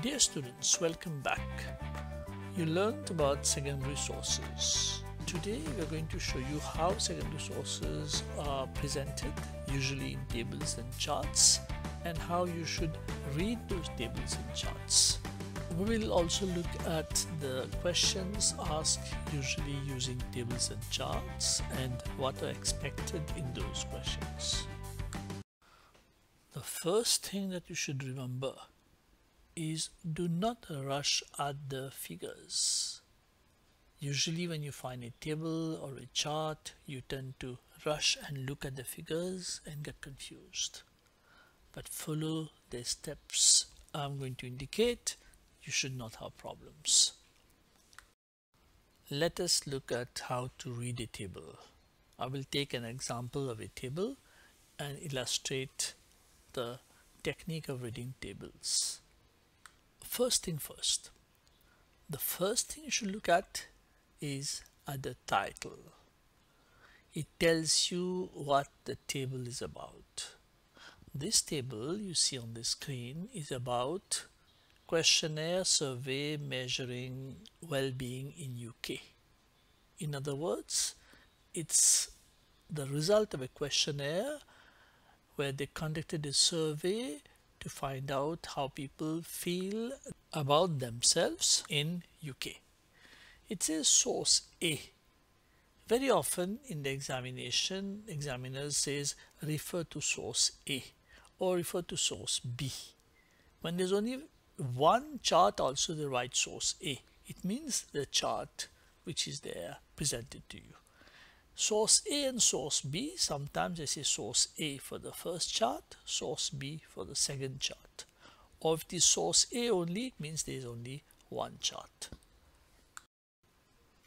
Dear students, welcome back. You learned about secondary sources. Today we are going to show you how secondary sources are presented, usually in tables and charts, and how you should read those tables and charts. We will also look at the questions asked usually using tables and charts and what are expected in those questions. The first thing that you should remember is do not rush at the figures. Usually when you find a table or a chart, you tend to rush and look at the figures and get confused. But follow the steps I'm going to indicate, you should not have problems. Let us look at how to read a table. I will take an example of a table and illustrate the technique of reading tables first thing first. The first thing you should look at is at the title. It tells you what the table is about. This table you see on the screen is about questionnaire survey measuring well-being in UK in other words it's the result of a questionnaire where they conducted a survey to find out how people feel about themselves in UK. It says source A. Very often in the examination, examiner says refer to source A or refer to source B. When there's only one chart also the right source A, it means the chart which is there presented to you source A and source B. Sometimes I say source A for the first chart, source B for the second chart. Or if it is source A only, it means there is only one chart.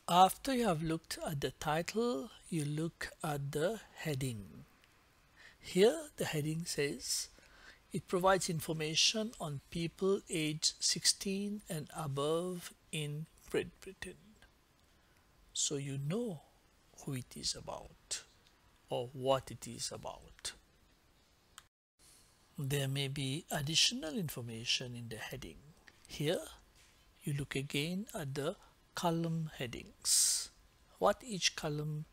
After you have looked at the title, you look at the heading. Here the heading says it provides information on people aged 16 and above in Great Britain. So you know who it is about or what it is about. There may be additional information in the heading. Here you look again at the column headings. What each column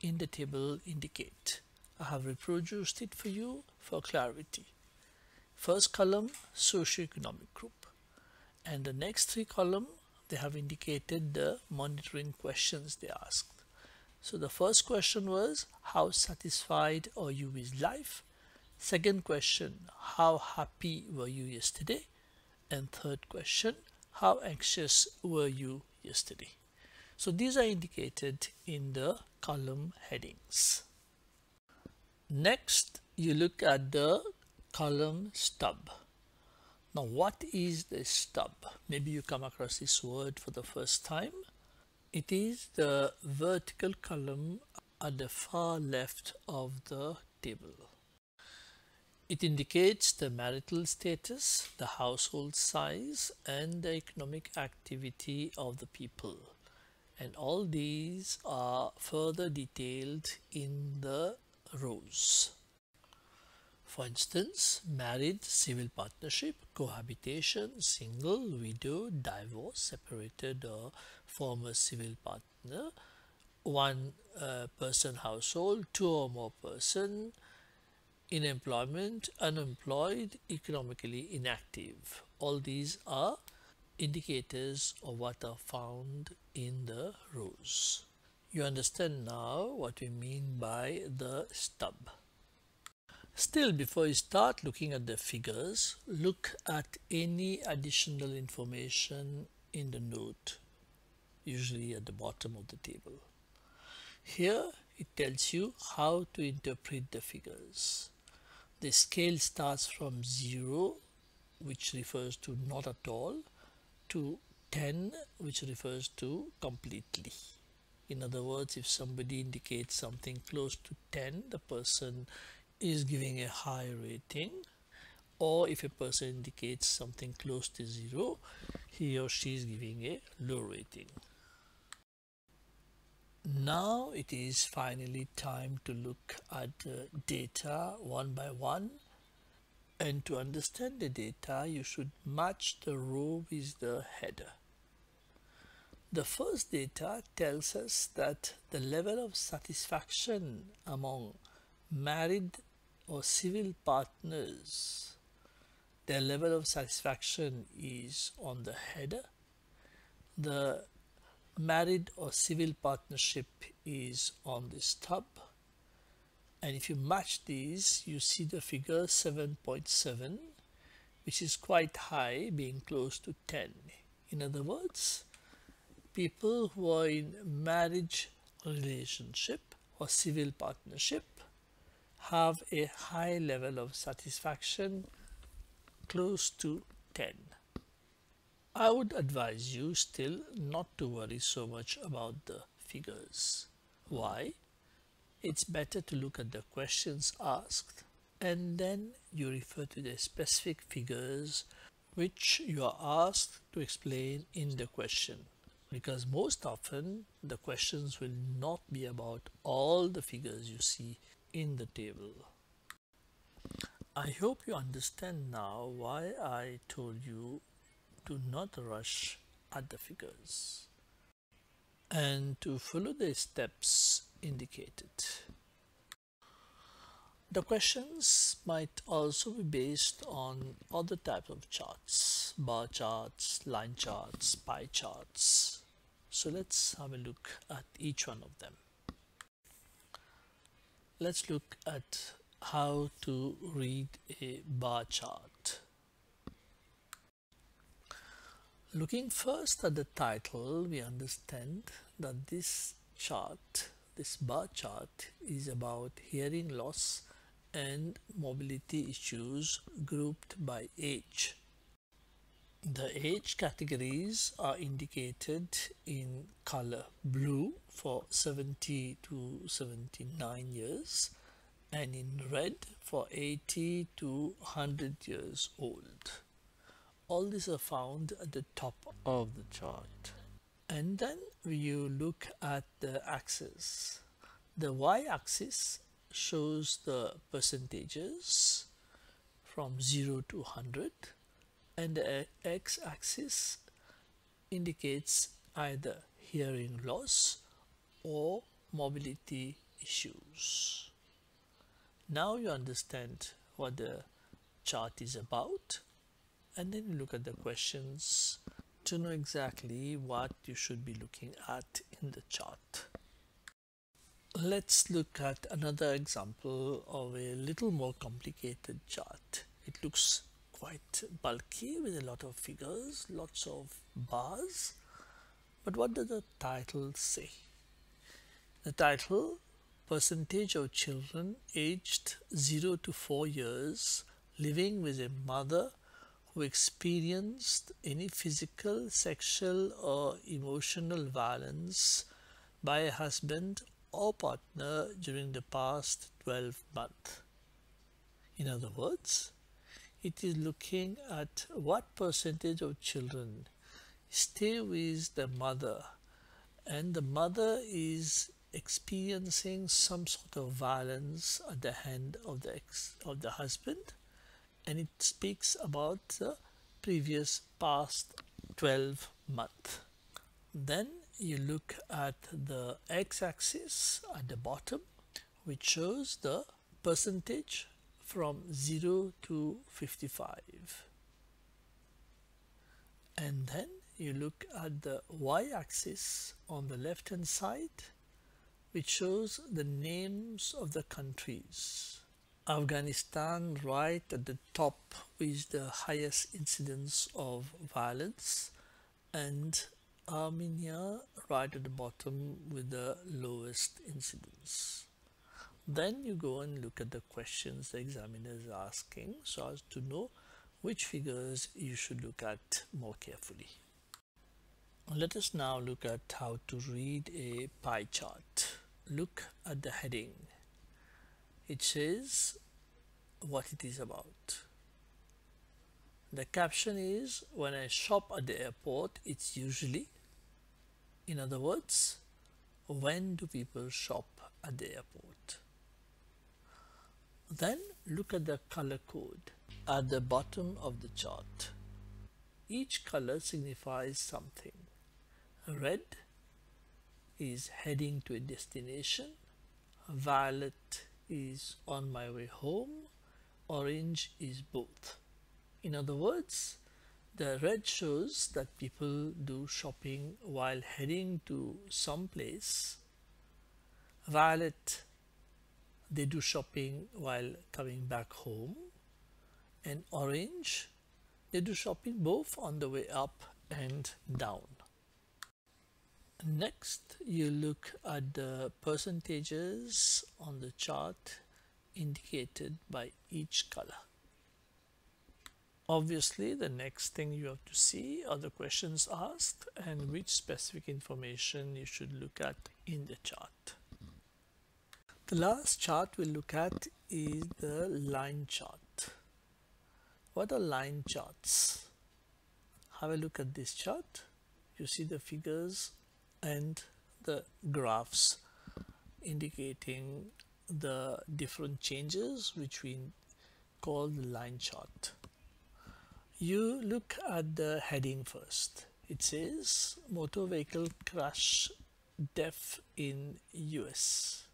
in the table indicate. I have reproduced it for you for clarity. First column socioeconomic group and the next three column they have indicated the monitoring questions they asked. So the first question was how satisfied are you with life? Second question, how happy were you yesterday? And third question, how anxious were you yesterday? So these are indicated in the column headings. Next, you look at the column stub. Now, what is the stub? Maybe you come across this word for the first time. It is the vertical column at the far left of the table. It indicates the marital status, the household size and the economic activity of the people. And all these are further detailed in the rows. For instance, married, civil partnership, cohabitation, single, widow, divorce, separated or former civil partner, one uh, person household, two or more person, in employment, unemployed, economically inactive. All these are indicators of what are found in the rows. You understand now what we mean by the stub. Still, before you start looking at the figures, look at any additional information in the note, usually at the bottom of the table. Here, it tells you how to interpret the figures. The scale starts from 0, which refers to not at all, to 10, which refers to completely. In other words, if somebody indicates something close to 10, the person is giving a high rating or if a person indicates something close to zero he or she is giving a low rating now it is finally time to look at the data one by one And to understand the data, you should match the row with the header. The first data tells us that the level of satisfaction among married or civil partners, their level of satisfaction is on the header. The married or civil partnership is on the stub. And if you match these, you see the figure 7.7, which is quite high, being close to 10. In other words, people who are in marriage relationship or civil partnership have a high level of satisfaction close to 10. I would advise you still not to worry so much about the figures. Why? It's better to look at the questions asked and then you refer to the specific figures which you are asked to explain in the question because most often the questions will not be about all the figures you see in the table. I hope you understand now why I told you to not rush at the figures and to follow the steps indicated. The questions might also be based on other types of charts, bar charts, line charts, pie charts, so let's have a look at each one of them. Let's look at how to read a bar chart. Looking first at the title, we understand that this chart, this bar chart, is about hearing loss and mobility issues grouped by age. The age categories are indicated in color blue for 70 to 79 years and in red for 80 to 100 years old. All these are found at the top of the chart. And then you look at the axis. The y-axis shows the percentages from 0 to 100 and the x-axis indicates either hearing loss or mobility issues. Now you understand what the chart is about and then you look at the questions to know exactly what you should be looking at in the chart. Let's look at another example of a little more complicated chart. It looks quite bulky with a lot of figures, lots of bars. But what does the title say? The title percentage of children aged 0 to 4 years living with a mother who experienced any physical, sexual or emotional violence by a husband or partner during the past 12 months. In other words, it is looking at what percentage of children stay with the mother. And the mother is experiencing some sort of violence at the hand of the ex of the husband. And it speaks about the previous past 12 month. Then you look at the x-axis at the bottom which shows the percentage from 0 to 55 and then you look at the y-axis on the left hand side which shows the names of the countries Afghanistan right at the top with the highest incidence of violence and Armenia right at the bottom with the lowest incidence. Then you go and look at the questions the examiner is asking so as to know which figures you should look at more carefully. Let us now look at how to read a pie chart. Look at the heading. It says what it is about. The caption is when I shop at the airport, it's usually, in other words, when do people shop at the airport? Then look at the color code. at the bottom of the chart. Each color signifies something. Red is heading to a destination. Violet is on my way home. Orange is both. In other words, the red shows that people do shopping while heading to some place. Violet, they do shopping while coming back home. And orange, they do shopping both on the way up and down. Next, you look at the percentages on the chart indicated by each color. Obviously, the next thing you have to see are the questions asked and which specific information you should look at in the chart. The last chart we'll look at is the line chart. What are line charts? Have a look at this chart. You see the figures and the graphs indicating the different changes which we call the line chart. You look at the heading first. It says motor vehicle crash death in US.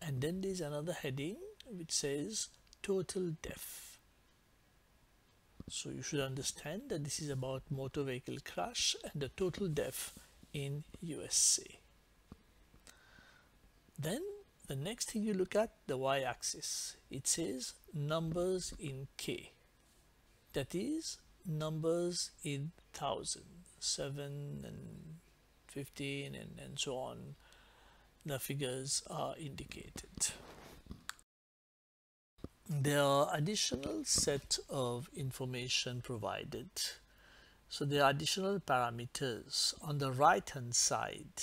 And then there's another heading which says total death. So you should understand that this is about motor vehicle crash and the total death in USA. Then the next thing you look at the y-axis. It says numbers in K that is numbers in thousand, 7 and 15 and, and so on the figures are indicated. There are additional set of information provided. So there are additional parameters. On the right hand side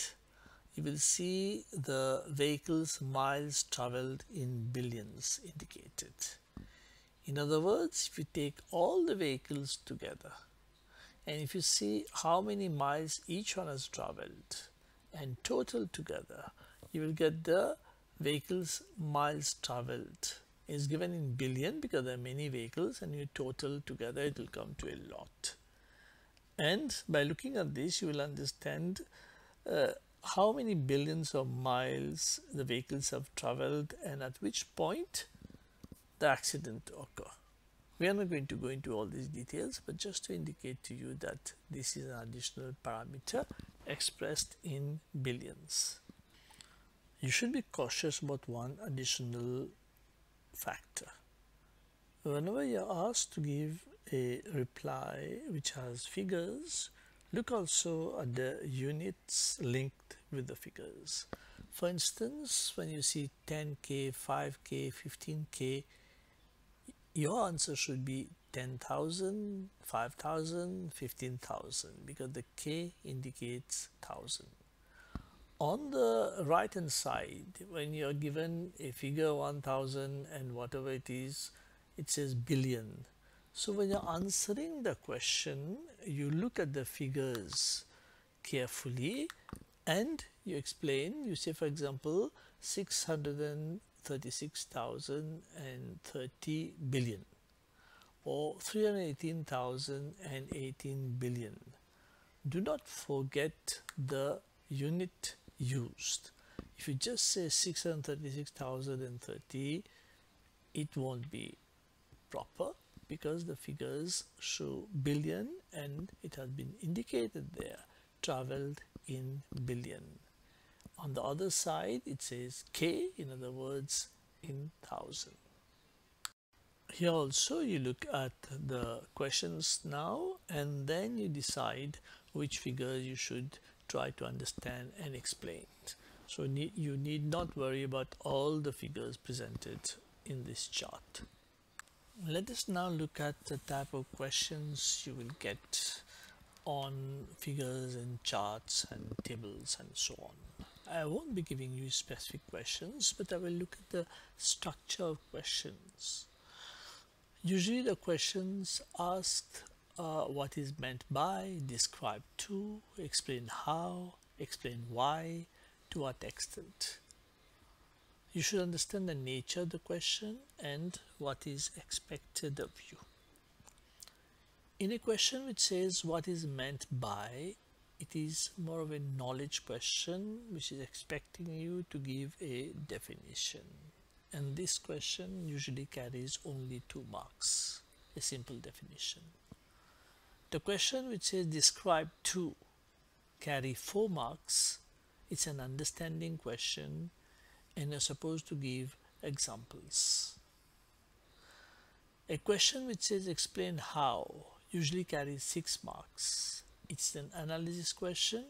you will see the vehicles miles traveled in billions indicated. In other words, if you take all the vehicles together and if you see how many miles each one has traveled and total together, you will get the vehicles miles traveled is given in billion because there are many vehicles and you total together it will come to a lot. And by looking at this you will understand uh, how many billions of miles the vehicles have traveled and at which point the accident occur. We are not going to go into all these details, but just to indicate to you that this is an additional parameter expressed in billions. You should be cautious about one additional factor. Whenever you are asked to give a reply which has figures, look also at the units linked with the figures. For instance, when you see 10k, 5k, 15k, your answer should be 10,000, 5,000, 15,000 because the K indicates 1000. On the right hand side, when you are given a figure 1000 and whatever it is, it says billion. So when you're answering the question, you look at the figures carefully and you explain, you say for example, 636,030 billion or 318,018 billion. Do not forget the unit used. If you just say 636,030, it won't be proper because the figures show billion and it has been indicated there traveled in billion on the other side it says k in other words in thousand here also you look at the questions now and then you decide which figure you should try to understand and explain. So you need not worry about all the figures presented in this chart. Let us now look at the type of questions you will get on figures and charts and tables and so on. I won't be giving you specific questions, but I will look at the structure of questions. Usually the questions asked uh, what is meant by, describe two, explain how, explain why, to what extent. You should understand the nature of the question and what is expected of you. In a question which says what is meant by, it is more of a knowledge question which is expecting you to give a definition. And this question usually carries only two marks, a simple definition. The question which says describe two carry four marks. It's an understanding question and you're supposed to give examples. A question which says explain how usually carries six marks. It's an analysis question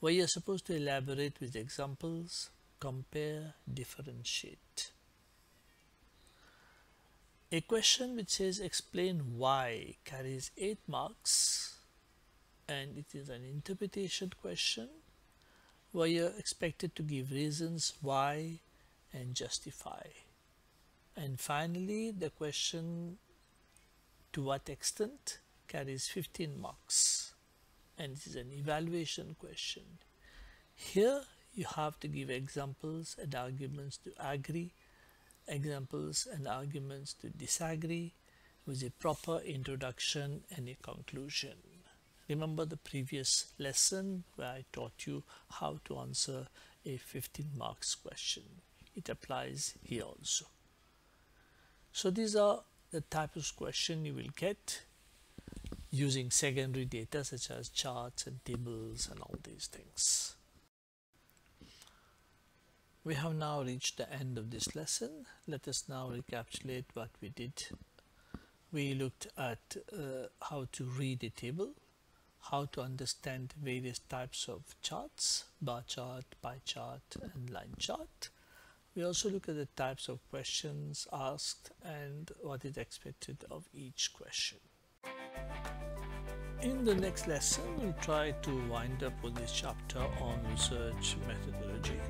where you're supposed to elaborate with examples, compare, differentiate. A question which says explain why carries 8 marks and it is an interpretation question where you're expected to give reasons why and justify. And finally, the question to what extent carries 15 marks and it is an evaluation question. Here you have to give examples and arguments to agree, examples and arguments to disagree with a proper introduction and a conclusion. Remember the previous lesson where I taught you how to answer a 15 marks question. It applies here also. So these are the types of question you will get using secondary data such as charts and tables and all these things. We have now reached the end of this lesson. Let us now recapitulate what we did. We looked at uh, how to read a table, how to understand various types of charts, bar chart, pie chart and line chart. We also look at the types of questions asked and what is expected of each question. In the next lesson, we'll try to wind up with this chapter on research methodology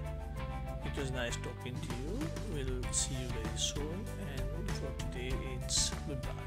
it was nice talking to you. We'll see you very soon and for today it's goodbye.